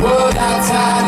Tell outside.